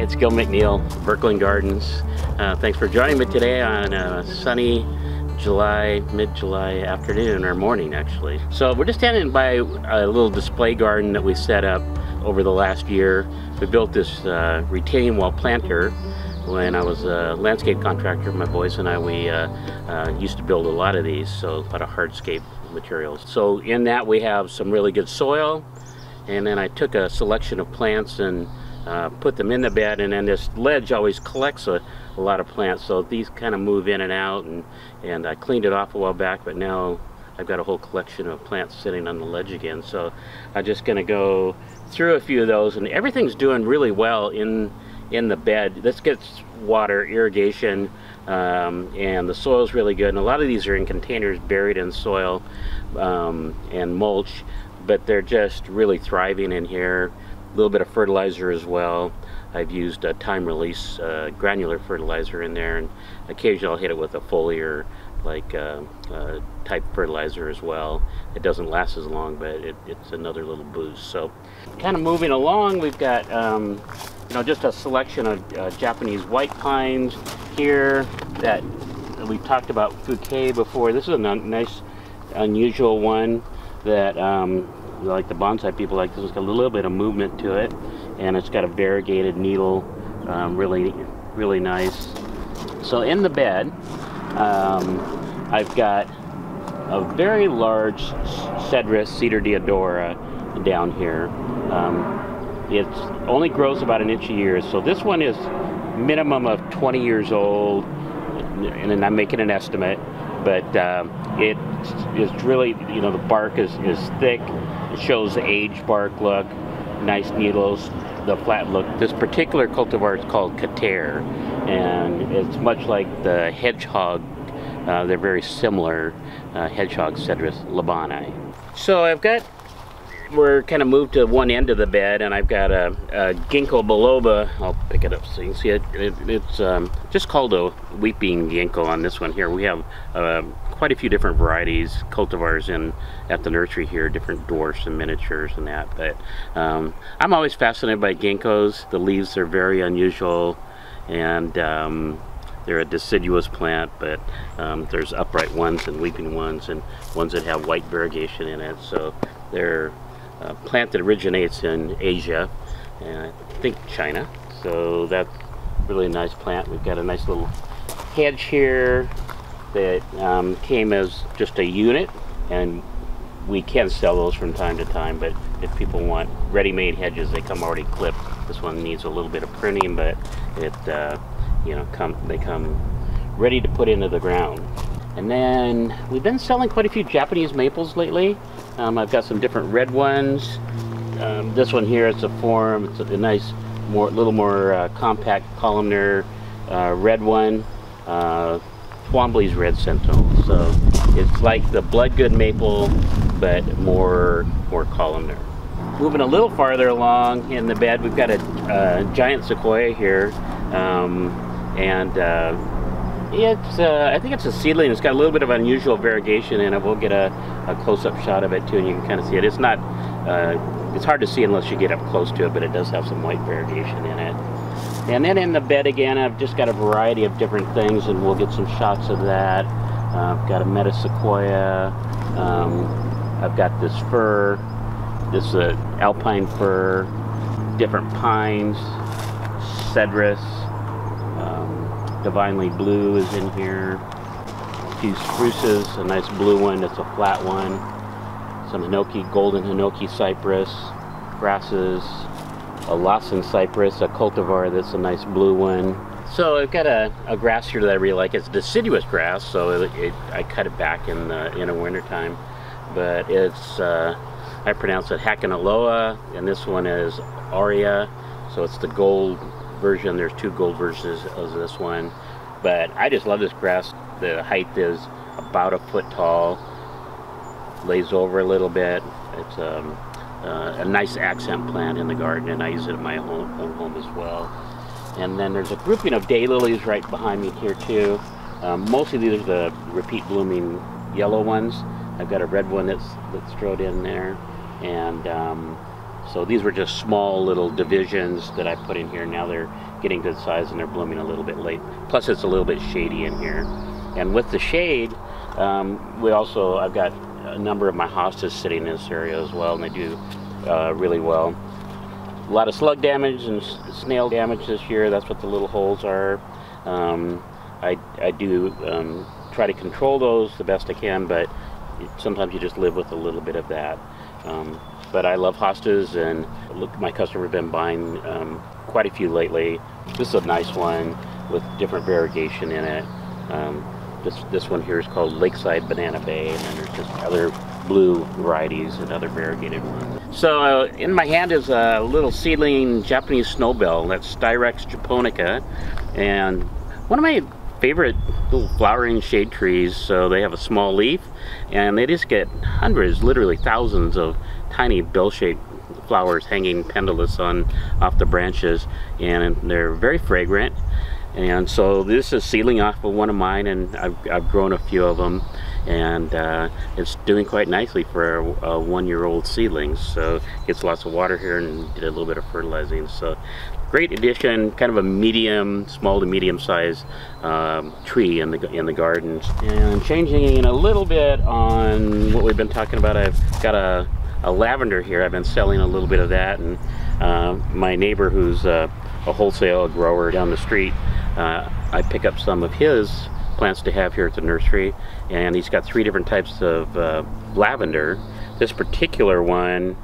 it's Gil McNeal, Burkland Gardens. Uh, thanks for joining me today on a sunny July, mid-July afternoon or morning actually. So we're just standing by a little display garden that we set up over the last year. We built this uh, retaining wall planter when I was a landscape contractor. My boys and I, we uh, uh, used to build a lot of these, so a lot of hardscape materials. So in that we have some really good soil, and then I took a selection of plants and uh, put them in the bed and then this ledge always collects a, a, lot of plants. So these kind of move in and out and and I cleaned it off a while back but now I've got a whole collection of plants sitting on the ledge again. So I'm just gonna go through a few of those and everything's doing really well in in the bed. This gets water irrigation um, and the soil is really good. And a lot of these are in containers buried in soil um, and mulch but they're just really thriving in here a little bit of fertilizer as well. I've used a time release uh, granular fertilizer in there and occasionally I'll hit it with a foliar like uh, uh, type fertilizer as well. It doesn't last as long but it, it's another little boost. So kind of moving along we've got um, you know just a selection of uh, Japanese white pines here that we've talked about Fouquet before. This is a nice unusual one that um, like the bonsai people like this. It's got a little bit of movement to it, and it's got a variegated needle, um, really, really nice. So in the bed, um, I've got a very large Cedrus Cedar deodora down here. Um, it only grows about an inch a year, so this one is minimum of 20 years old, and I'm making an estimate, but um, it is really, you know, the bark is, is thick, it shows the age bark look, nice needles, the flat look. This particular cultivar is called Kater, and it's much like the hedgehog. Uh, they're very similar, uh, hedgehog Cedrus libani. So I've got, we're kind of moved to one end of the bed, and I've got a, a ginkgo biloba. I'll pick it up so you can see it. it it's um, just called a weeping ginkgo on this one here. We have uh, quite a few different varieties, cultivars in at the nursery here, different dwarfs and miniatures and that. But um, I'm always fascinated by ginkgos. The leaves are very unusual and um, they're a deciduous plant, but um, there's upright ones and weeping ones and ones that have white variegation in it. So they're a plant that originates in Asia and I think China. So that's really nice plant. We've got a nice little hedge here that um, came as just a unit and we can sell those from time to time but if people want ready-made hedges they come already clipped this one needs a little bit of pruning but it uh, you know come they come ready to put into the ground and then we've been selling quite a few Japanese maples lately um, I've got some different red ones um, this one here it's a form it's a, nice more little more uh, compact columnar uh, red one uh, Twombly's Red Sentinel. So it's like the Bloodgood Maple, but more, more columnar. Moving a little farther along in the bed, we've got a, a giant sequoia here. Um, and uh, it's, uh, I think it's a seedling. It's got a little bit of unusual variegation in it. We'll get a, a close-up shot of it too, and you can kind of see it. It's not, uh, it's hard to see unless you get up close to it, but it does have some white variegation in it. And then in the bed again, I've just got a variety of different things, and we'll get some shots of that. Uh, I've got a metasequoia. Um, I've got this fir, this uh, alpine fir, different pines, cedrus, Devinely Blue is in here. A few spruces, a nice blue one, it's a flat one. Some hinoki, golden hinoki cypress, grasses, a Lawson cypress, a cultivar that's a nice blue one. So I've got a, a grass here that I really like. It's deciduous grass, so it, it, I cut it back in the in the wintertime. But it's, uh, I pronounce it Hakanaloa, and this one is Aria, So it's the gold version. There's two gold versions of this one. But I just love this grass. The height is about a foot tall. Lays over a little bit. It's um, uh, a nice accent plant in the garden, and I use it in my own, home as well. And then there's a grouping of daylilies right behind me here too. Um, mostly these are the repeat blooming yellow ones. I've got a red one that's that's strode in there, and um, so these were just small little divisions that I put in here. Now they're getting good size and they're blooming a little bit late. Plus it's a little bit shady in here. And with the shade, um, we also, I've got a number of my hostas sitting in this area as well and they do uh, really well. A lot of slug damage and snail damage this year. That's what the little holes are. Um, I, I do um, try to control those the best I can, but sometimes you just live with a little bit of that. Um, but I love hostas, and look, my customer have been buying um, quite a few lately. This is a nice one with different variegation in it. Um, this this one here is called Lakeside Banana Bay, and then there's just other blue varieties and other variegated ones. So uh, in my hand is a little seedling Japanese snowbell. That's Styrax japonica, and one of my favorite little flowering shade trees. So they have a small leaf, and they just get hundreds, literally thousands of tiny bell-shaped flowers hanging pendulous on off the branches and they're very fragrant and so this is sealing off of one of mine and I've, I've grown a few of them and uh, it's doing quite nicely for a, a one-year-old seedling so gets lots of water here and did a little bit of fertilizing so great addition kind of a medium small to medium sized um, tree in the in the gardens and changing a little bit on what we've been talking about I've got a a lavender here. I've been selling a little bit of that and uh, my neighbor who's a wholesale grower down the street, uh, I pick up some of his plants to have here at the nursery and he's got three different types of uh, lavender. This particular one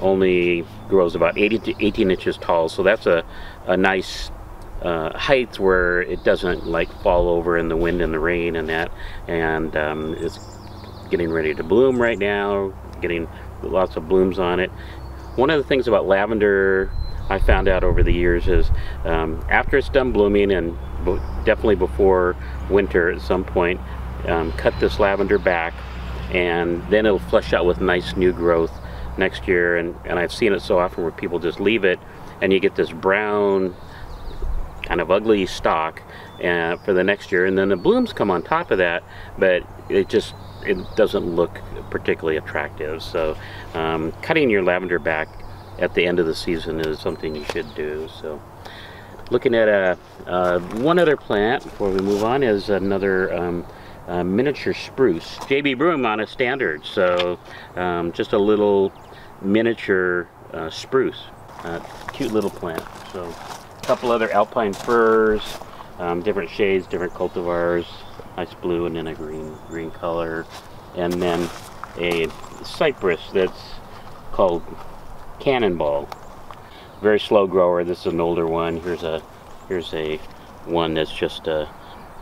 only grows about 80 to 18 inches tall so that's a, a nice uh, height where it doesn't like fall over in the wind and the rain and that and um, it's getting ready to bloom right now getting lots of blooms on it. One of the things about lavender I found out over the years is um, after it's done blooming and definitely before winter at some point, um, cut this lavender back and then it'll flush out with nice new growth next year and, and I've seen it so often where people just leave it and you get this brown kind of ugly stalk uh, for the next year and then the blooms come on top of that but it just it doesn't look particularly attractive. So um, cutting your lavender back at the end of the season is something you should do. So looking at a, uh, one other plant before we move on is another um, uh, miniature spruce. JB Broom on a standard. So um, just a little miniature uh, spruce. Uh, cute little plant. So a couple other alpine firs, um, different shades, different cultivars, nice blue and then a green green color and then a cypress that's called cannonball very slow grower this is an older one here's a here's a one that's just a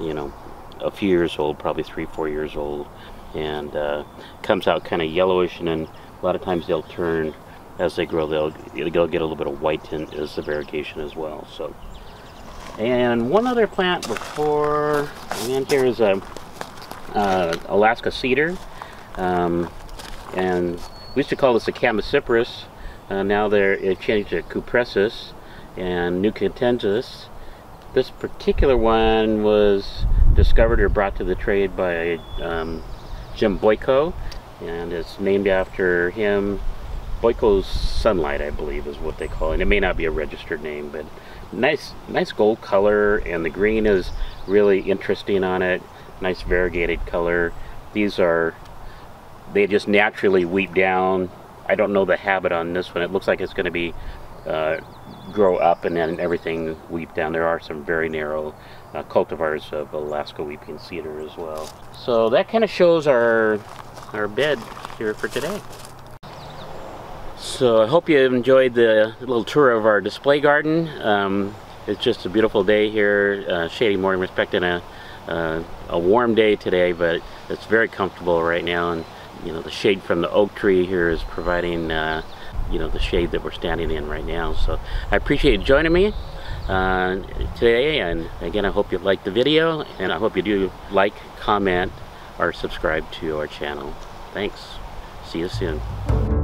you know a few years old probably three four years old and uh, comes out kind of yellowish and then a lot of times they'll turn as they grow they'll they'll get a little bit of white tint as the variegation as well so and one other plant before, and here is a uh, Alaska cedar. Um, and we used to call this a Chamaecyparis. Uh, now they're it changed to Cupressus and Nootkatensis. This particular one was discovered or brought to the trade by um, Jim Boyko, and it's named after him. Boyko's Sunlight, I believe, is what they call it. It may not be a registered name, but nice nice gold color and the green is really interesting on it nice variegated color these are they just naturally weep down I don't know the habit on this one it looks like it's going to be uh, grow up and then everything weep down there are some very narrow uh, cultivars of Alaska weeping cedar as well so that kind of shows our our bed here for today so I hope you enjoyed the little tour of our display garden. Um, it's just a beautiful day here, uh, shady morning. We're expecting a, uh, a warm day today, but it's very comfortable right now. And you know, the shade from the oak tree here is providing, uh, you know, the shade that we're standing in right now. So I appreciate you joining me uh, today. And again, I hope you liked the video, and I hope you do like, comment, or subscribe to our channel. Thanks. See you soon.